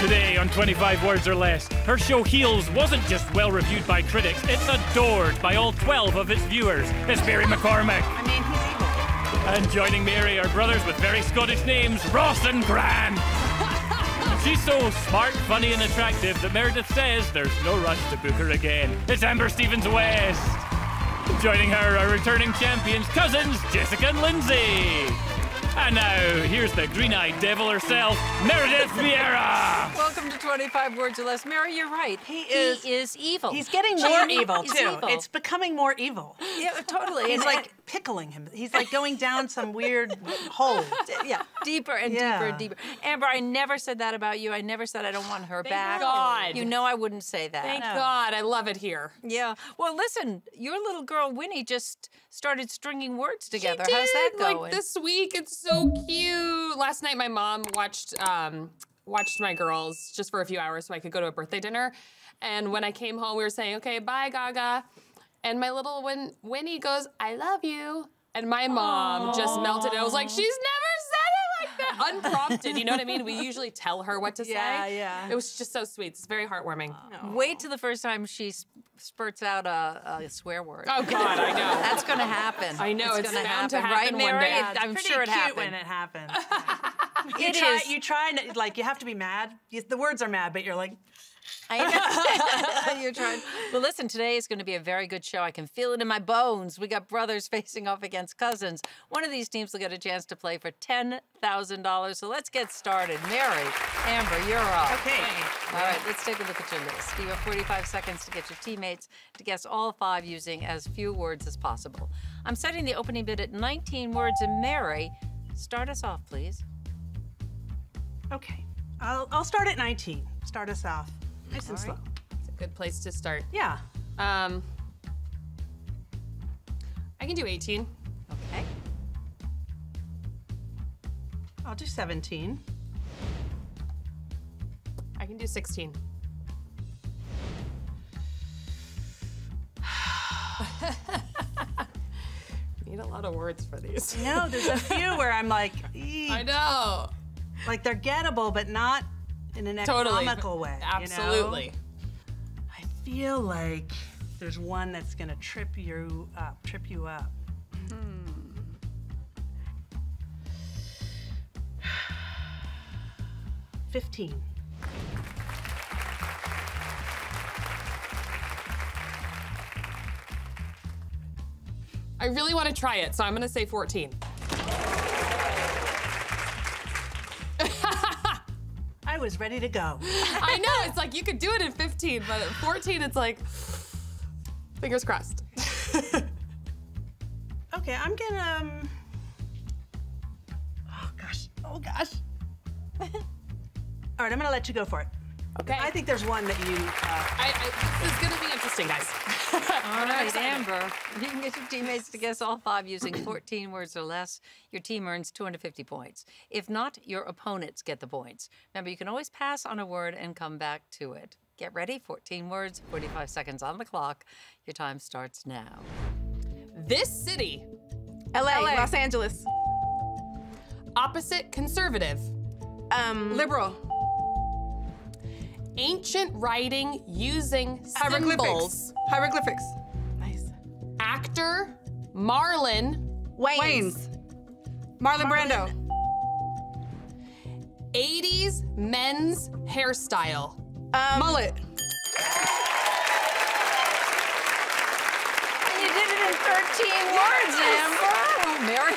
Today on 25 Words or Less, her show Heels wasn't just well reviewed by critics, it's adored by all 12 of its viewers. It's Mary McCormack. I mean, he's evil. And joining Mary are brothers with very Scottish names, Ross and Grant. She's so smart, funny, and attractive that Meredith says there's no rush to book her again. It's Amber Stevens West. Joining her are returning champions, cousins Jessica and Lindsay. And now, here's the green eyed devil herself, Meredith Vieira. Welcome to 25 Words or Less. Mary, you're right. He is- He is evil. He's getting more is evil evil. too. It's becoming more evil. yeah, totally. He's And- like pickling him. He's like going down some weird hole. yeah, deeper and Yeah. deeper and deeper. Amber, I never said that about you. I never said I don't want her back. God. You know I wouldn't say that. Thank God, I love it here. Yeah. Well, listen, your little girl Winnie just started stringing words together. She How's that going? Like this week, it's so cute. Last night, my mom watched um, watched my girls just for a few hours so I could go to a birthday dinner. And when I came home, we were saying, "Okay, bye, Gaga." And my little Win- Winnie goes, "I love you." And my mom just melted. I was like, "She's never said it like that, unprompted." You know what I mean? We usually tell her what to Yeah, say. yeah. Yeah. It was just so sweet. It's very heartwarming. Wait till the first time she sp- spurts out a, a swear word. Oh God, I know. That's going to happen. I know, it's gonna happen. to right, happen one Mary? day. It- I'm Pretty sure it cute happened. when it happens. you It try, is. You try, and, like you have to be mad. You, the words are mad, but you're like, I know. You're trying. Well, listen, today is going to be a very good show. I can feel it in my bones. We got brothers facing off against cousins. One of these teams will get a chance to play for $10,000. So let's get started. Mary, Amber, you're up. okay. All right, let's take a look at your list. You have 45 seconds to get your teammates to guess all five using as few words as possible. I'm setting the opening bid at 19 words. And Mary, start us off, please. Okay. I'll, I'll start at 19. Start us off nice and slow. It's a good place to start. Yeah. Um, I can do 18. Okay. I'll do 17. I can do 16. Need a lot of words for these. No, there's a few where I'm like, "Eek." I know. like they're gettable, but not in an Totally. economical way. you know? Absolutely. I feel like there's one that's gonna trip you up. Trip you up. Hmm. Fifteen. I really want to try it, so I'm going to say 14. I was ready to go. I know, it's like you could do it in 15, but at 14, it's like, fingers crossed. Okay, I'm gonna. Um... Oh gosh. Oh gosh. All right, I'm gonna let you go for it. Okay. I think there's one that you. Uh, I, I, this is going to be interesting, guys. All right, Amber, you can get your teammates to guess all five using 14 words or less. Your team earns 250 points. If not, your opponents get the points. Remember, you can always pass on a word and come back to it. Get ready, 14 words, 45 seconds on the clock. Your time starts now. This city, LA, Los Angeles. opposite conservative, Um, liberal. Ancient writing using Hieroglyphics. symbols, Hieroglyphics. Nice. actor, Marlon, Wayne's. Wayne's. Marlon Brando. 80s men's hairstyle. Um, Mullet. And you did it in 13 words, Amber. Oh, Mary.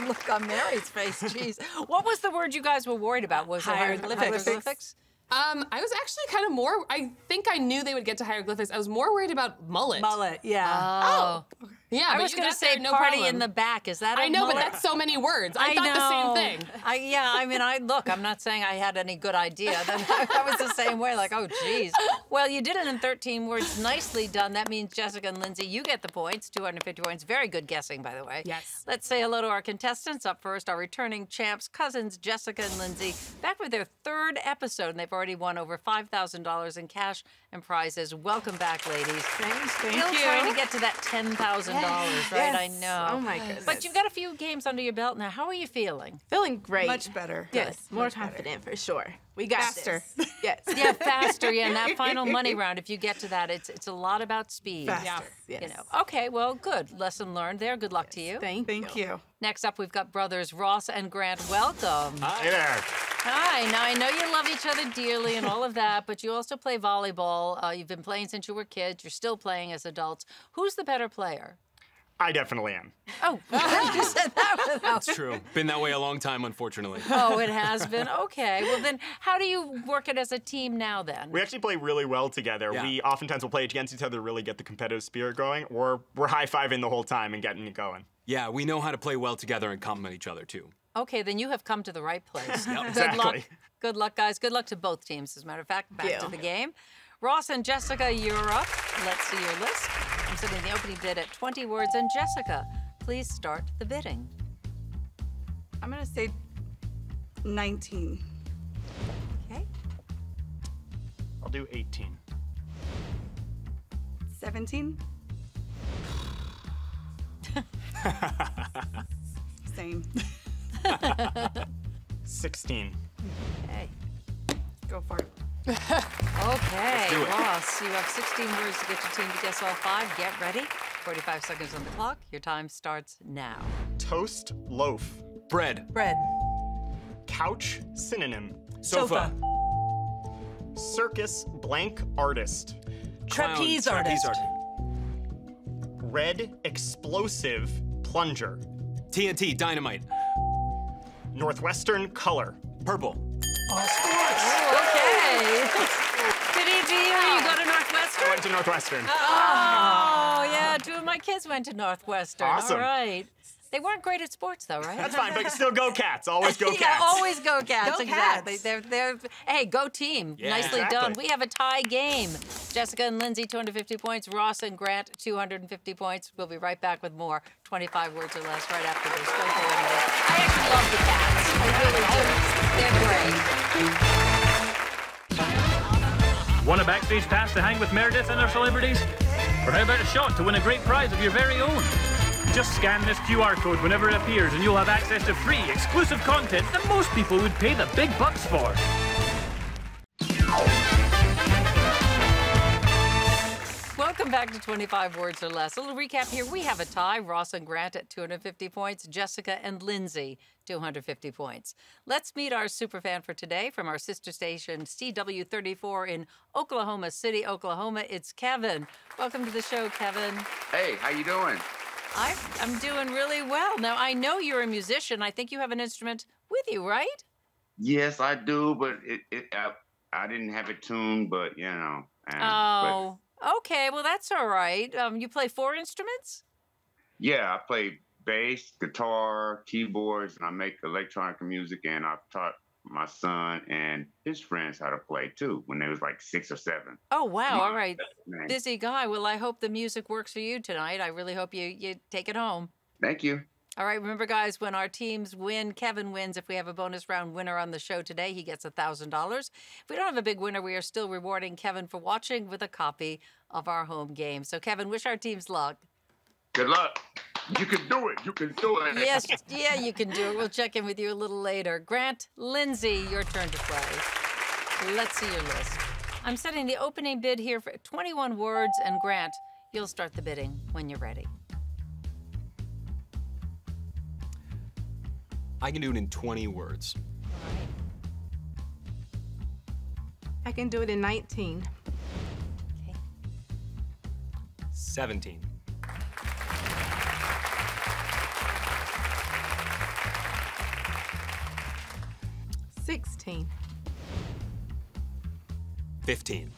the look on Mary's face, jeez. What was the word you guys were worried about? Was it Hieroglyphics. hieroglyphics? Um, I was actually kind of more. I think I knew they would get to hieroglyphics. I was more worried about mullet. mullet. Yeah. Oh. Yeah, I but was you going to say no party problem. in the back. Is that a I know, but that's so many words. I, thought know. the same thing. I, yeah, I mean, I look. I'm not saying I had any good idea. That I was the same way. Like, oh, geez. Well, you did it in 13 words. Nicely done. That means Jessica and Lindsay, you get the points. 250 points. Very good guessing, by the way. Yes. Let's say hello to our contestants. Up first, our returning champs, cousins Jessica and Lindsay, back with their third episode, and they've already won over $5,000 in cash and prizes. Welcome back, ladies. Thanks. Thank Still you. trying to get to that $10,000, right? I know. Oh my goodness. But you've got a few games under your belt now. How are you feeling? feeling great. Much better. Yes, Good. more Much better. confident for sure. We got Faster. this. Yes. Yeah, faster. Yeah, and that final money round, if you get to that, it's it's a lot about speed. Faster. Yes. You know. Okay, well, good. Lesson learned there. Good luck to you. Thank, Thank you. Next up, we've got brothers Ross and Grant. Welcome. Hi there. Hi. Now I know you love each other dearly and all of that, but you also play volleyball. Uh, you've been playing since you were kids. You're still playing as adults. Who's the better player? I definitely am. Oh, you said that without. It's true. Been that way a long time, unfortunately. Oh, it has been. Okay. Well, then, how do you work it as a team now? Then. We actually play really well together. Yeah. We oftentimes will play against each other to really get the competitive spirit going, or we're high fiving the whole time and getting it going. Yeah, we know how to play well together and compliment each other too. Okay, then you have come to the right place. Good luck. exactly. Good luck, guys. Good luck to both teams, as a matter of fact. Back to the game. Ross and Jessica, you're up. Let's see your list. I'm setting the opening bid at 20 words. And Jessica, please start the bidding. I'm gonna say 19. Okay. I'll do 18. 17. Same. 16. Okay. Go for it. Okay, do it. Ross, you have 16 words to get your team to guess all five. Get ready. 45 seconds on the clock. Your time starts now. Toast, loaf. Bread, Bread. Couch, synonym. sofa, Circus, blank artist. clown, Trapeze artist. Red, explosive, plunger. TNT, dynamite, Northwestern, color. purple, Oh, Okay. Did he do you? You go to I Northwestern? went to Northwestern. Oh, yeah. Two of my kids went to Northwestern. Awesome. All right. They weren't great at sports, though, right? That's fine, but still go cats. Always go yeah, cats. always go cats. Go exactly. Cats. They're they're hey, go team. Yeah. Nicely Exactly. done. We have a tie game. Jessica and Lindsay 250 points. Ross and Grant 250 points. We'll be right back with more 25 words or less right after this. Don't go anywhere. I actually love the cats. I really do. They're great. Want a backstage pass to hang with Meredith and her celebrities? Or how about a shot to win a great prize of your very own? Just scan this QR code whenever it appears and you'll have access to free, exclusive content that most people would pay the big bucks for. Welcome back to 25 Words or Less. A little recap here. We have a tie. Ross and Grant at 250 points. Jessica and Lindsay, 250 points. Let's meet our superfan for today from our sister station, CW34 in Oklahoma City, Oklahoma. It's Kevin. Welcome to the show, Kevin. Hey, how you doing? I, I'm doing really well. Now, I know you're a musician. I think you have an instrument with you, right? Yes, I do, but it, it I, I didn't have it tuned, but you know. and- Oh, okay. Well, that's all right. Um, you play four instruments? Yeah, I play bass, guitar, keyboards, and I make electronic music, and I've taught my son and his friends how to play too when they was like six or seven. Oh, wow. All right. Busy guy. Well, I hope the music works for you tonight. I really hope you you take it home. Thank you. All right, remember, guys, when our teams win, Kevin wins. If we have a bonus round winner on the show today, he gets $1,000. If we don't have a big winner, we are still rewarding Kevin for watching with a copy of our home game. So, Kevin, wish our teams luck. Good luck. You can do it. You can do it. Yes, yeah, you can do it. We'll check in with you a little later. Grant, Lindsay, your turn to play. Let's see your list. I'm setting the opening bid here for 21 words, and Grant, you'll start the bidding when you're ready. I can do it in 20 words. I can do it in 19. Okay. 17. Sixteen. 15.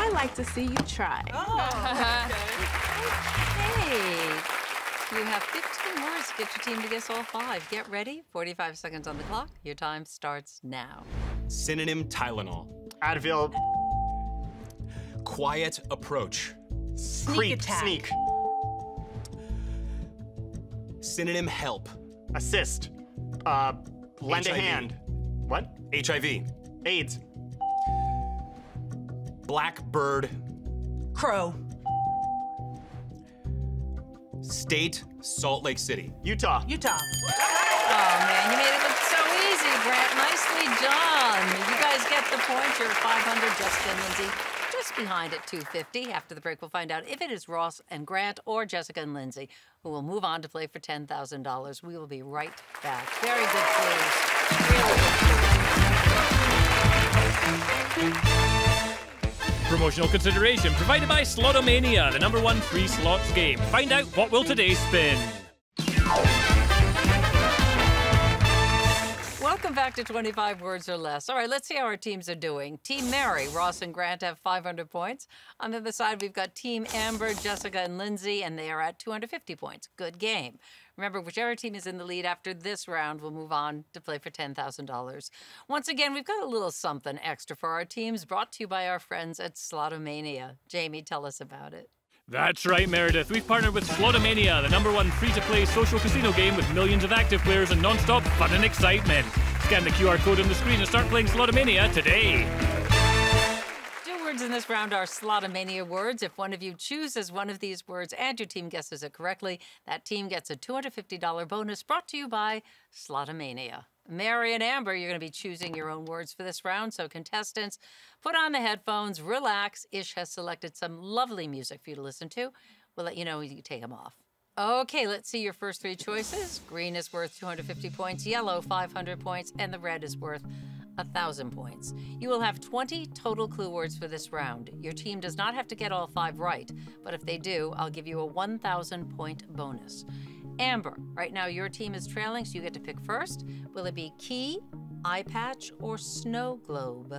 I like to see you try. Oh, hey, you have 15 words to get your team to guess all five. Get ready. 45 seconds on the clock. Your time starts now. Synonym Tylenol. Advil, Quiet approach. creep, attack. sneak, Synonym help. assist, uh, lend a hand. What? HIV. AIDS, Blackbird. Crow. State, Salt Lake City. Utah. Utah. Oh man, you made it look so easy, Grant. Nicely done. You guys get the point. You're 500. Justin Lindsay just behind at 250. After the break, we'll find out if it is Ross and Grant or Jessica and Lindsay who will move on to play for $10,000. We will be right back. Very good clues. Promotional consideration provided by Slotomania, the number one free slots game. Find out what will today spin. Back to 25 Words or Less. All right, let's see how our teams are doing. Team Mary, Ross and Grant have 500 points. On the other side, we've got Team Amber, Jessica, and Lindsay, and they are at 250 points. Good game. Remember, whichever team is in the lead after this round will move on to play for $10,000. Once again, we've got a little something extra for our teams brought to you by our friends at Slotomania. Jamie, tell us about it. That's right, Meredith. We've partnered with Slotomania, the number one free to play social casino game with millions of active players and non stop fun and excitement. Scan the QR code on the screen and start playing Slotomania today. Two words in this round are Slotomania words. If one of you chooses one of these words and your team guesses it correctly, that team gets a $250 bonus brought to you by Slotomania. Mary and Amber, you're going to be choosing your own words for this round. So, contestants, put on the headphones, relax. Ish has selected some lovely music for you to listen to. We'll let you know when you take them off. Okay, let's see your first three choices. Green is worth 250 points, yellow 500 points, and the red is worth 1,000 points. You will have 20 total clue words for this round. Your team does not have to get all five right, but if they do, I'll give you a 1,000 point bonus. Amber, right now your team is trailing, so you get to pick first. Will it be key, eye patch, or snow globe?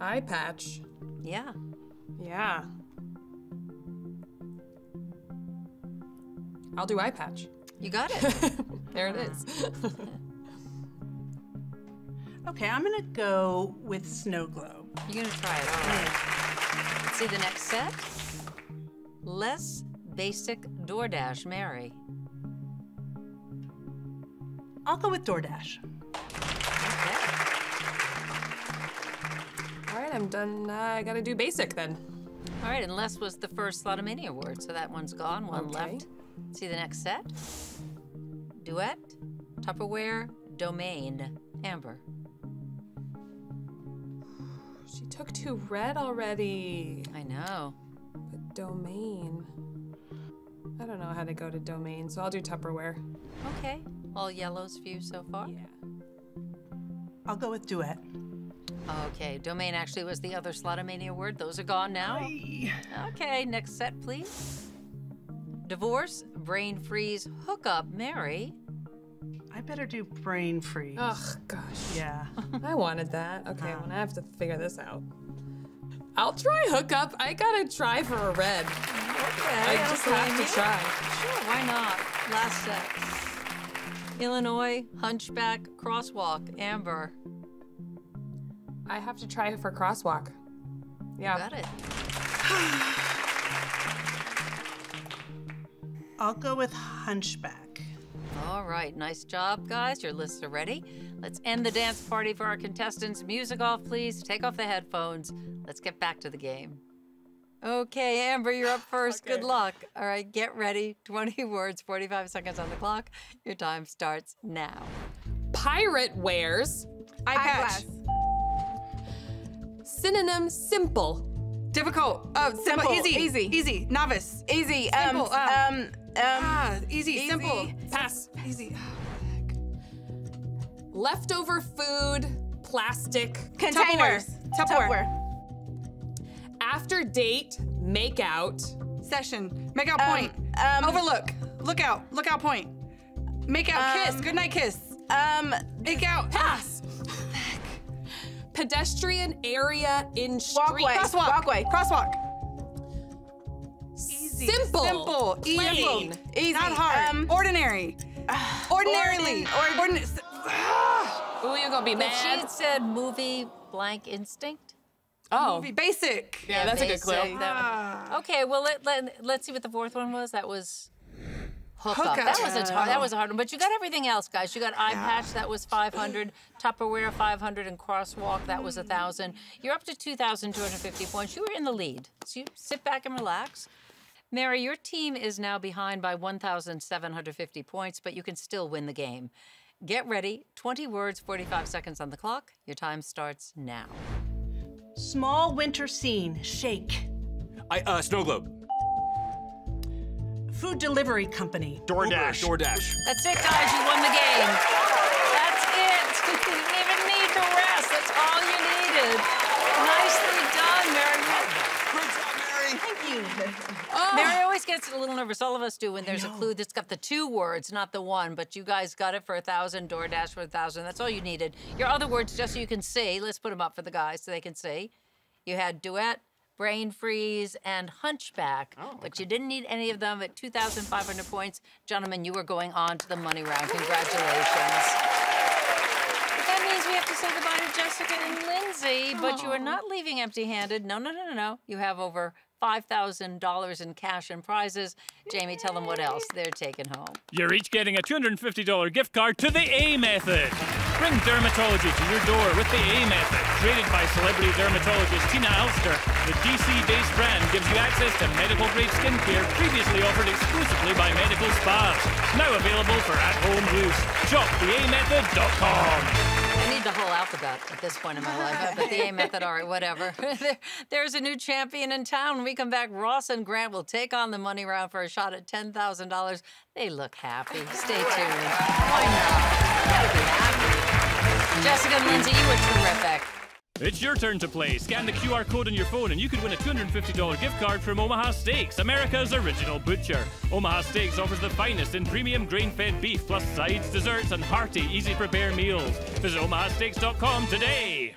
Eye patch. Yeah. Yeah. I'll do eye patch. You got it. there it is. Okay, I'm gonna go with snow globe. You're gonna try it. All right. Let's see the next set. Less basic DoorDash, Mary. I'll go with DoorDash. Okay. All right, I'm done. Uh, I gotta do basic then. All right, and less was the first Slotomania award, so that one's gone. One Okay. left. See the next set. Duet, Tupperware, Domain, Amber. She took two red already. I know. But domain. I don't know how to go to domain, so I'll do Tupperware. Okay. All yellows for you so far? Yeah. I'll go with duet. Okay, domain actually was the other Slotomania word. Those are gone now. Okay, next set, please. Divorce, brain freeze, hookup, Mary. I better do brain freeze. Oh gosh. Yeah. I wanted that. Okay, well, I have to figure this out. I'll try hookup. I gotta try for a red. Okay, I just have to try. Sure, why not? Last set. Illinois, hunchback, crosswalk, Amber. I have to try for crosswalk. Yeah. Got it. I'll go with hunchback. All right, nice job, guys. Your lists are ready. Let's end the dance party for our contestants. Music off, please. Take off the headphones. Let's get back to the game. Okay, Amber, you're up first. Good luck. All right, get ready. 20 words, 45 seconds on the clock. Your time starts now. Pirate wears. Eye patch. Synonym simple. Difficult. Uh, simple. Easy. Easy. Easy. Novice. Easy. Simple, Um. um, Um. Um. Ah, easy, Easy. simple. Pass. Easy. Leftover food. Plastic. Containers. Tupperware. After date. Make out. Session. Make out Um, point. um, Overlook. Look out. Look out point. Make out kiss. Um, Good night kiss. Um. Make out. Pass. Pedestrian area in street. Walkway. Crosswalk. Walkway. Crosswalk. Simple. Simple. Plain. Easy. Easy. Not hard. Um, Ordinary. Ordinarily. ordin- Ordin- Ooh, you're gonna be If she had said movie blank instinct. Oh. Be basic. Yeah, that's a good clue. basic, that one. Okay, well let, let let's see what the fourth one was. That was hookup. Hookup. That was a hard, that was a hard one. But you got everything else, guys. You got eye patch. That was 500. Tupperware 500 and crosswalk. That was a thousand. You're up to 2,250 points. You were in the lead. So you sit back and relax. Mary, your team is now behind by 1,750 points, but you can still win the game. Get ready. 20 words, 45 seconds on the clock. Your time starts now. Small winter scene. Shake. I uh, snow globe. Food delivery company. DoorDash. Uber, DoorDash. That's it, guys. You won the game. That's it. You didn't even need to rest. That's all you needed. Nicely done, Mary. Great job, Mary. Thank you. Oh. Mary always gets a little nervous. All of us do when there's a clue that's got the two words, not the one. But you guys got it for a thousand. DoorDash for a thousand. That's all you needed. Your other words, just so you can see. Let's put them up for the guys so they can see. You had duet, brain freeze, and hunchback. Oh, but you didn't need any of them at 2,500 points. Gentlemen, you are going on to the money round. Congratulations. But that means we have to say goodbye to Jessica and Lindsay, but you are not leaving empty handed. No, no, no, no, no. You have over $5,000 in cash and prizes. Jamie, tell them what else they're taking home. You're each getting a $250 gift card to the A Method. Bring dermatology to your door with the A Method. Created by celebrity dermatologist Tina Alster, the DC-based brand gives you access to medical-grade skincare previously offered exclusively by medical spas. Now available for at-home use. Shop theamethod.com. I need the whole alphabet at this point in my life, but the A method, all right, whatever. There- There's a new champion in town. When we come back, Ross and Grant will take on the money round for a shot at $10,000. They look happy. Stay tuned. Why not? Jessica and Lindsay, you were terrific. It's your turn to play. Scan the QR code on your phone and you could win a $250 gift card from Omaha Steaks, America's original butcher. Omaha Steaks offers the finest in premium grain-fed beef, plus sides, desserts, and hearty, easy-to-prepare meals. Visit omahasteaks.com today.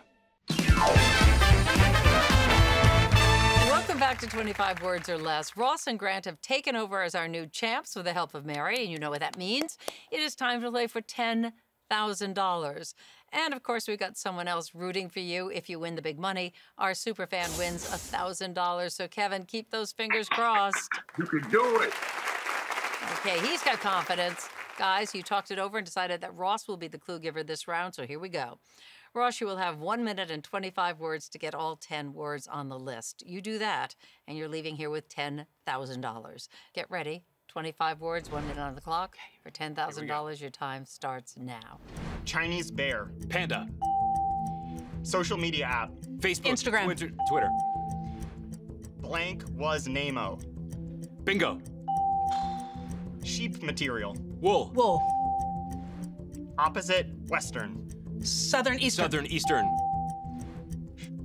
Welcome back to 25 Words or Less. Ross and Grant have taken over as our new champs with the help of Mary, and you know what that means. It is time to play for $10,000. And of course, we've got someone else rooting for you if you win the big money. Our super fan wins $1,000. So, Kevin, keep those fingers crossed. You can do it. Okay, he's got confidence. Guys, you talked it over and decided that Ross will be the clue giver this round, so here we go. Ross, you will have one minute and 25 words to get all 10 words on the list. You do that, and you're leaving here with $10,000. Get ready. 25 words, one minute on the clock. For $10,000, your time starts now. Chinese bear. Panda. Social media app. Facebook. Instagram. Twitter. Twitter. Blank was Nemo. Bingo. Sheep material. Wool. Wool. Opposite Western. Southern Eastern. Southern Eastern.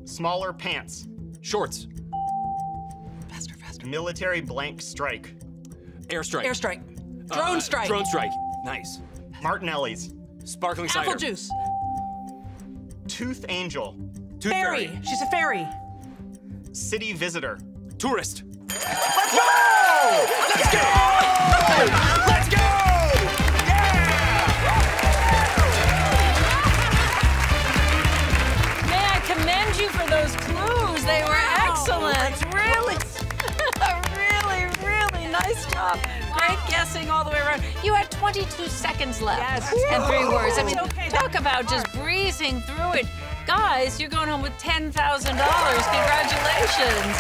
Smaller pants. Shorts. Faster, faster. Military blank strike. Airstrike. Airstrike. Uh, Drone strike. Drone strike. Nice. Martinelli's. Sparkling Apple cider. juice. Tooth angel. Tooth Fairy. fairy. She's a fairy. City visitor. Tourist. 22 seconds left Yes. and three words. I mean, okay, talk that's about just breezing through it. Guys, you're going home with $10,000. Congratulations.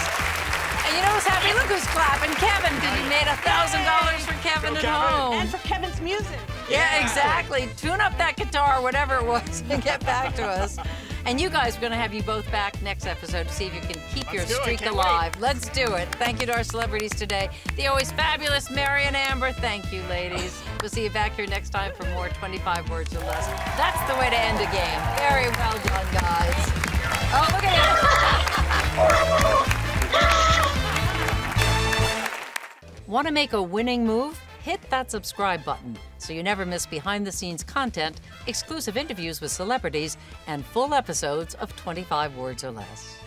And you know who's happy? Look who's clapping. Kevin, because you made $1,000 for Kevin Go at Kevin. home. And for Kevin's music. Yeah, exactly. Tune up that guitar, whatever it was, and get back to us. And you guys, we're going to have you both back next episode to see if you can keep your do it. streak alive. Let's do it. Thank you to our celebrities today. The always fabulous Mary and Amber. Thank you, ladies. We'll see you back here next time for more 25 words or less. That's the way to end a game. Very well done, guys. Oh, look at it. Want to make a winning move? Hit that subscribe button so you never miss behind the scenes content, exclusive interviews with celebrities, and full episodes of 25 Words or Less.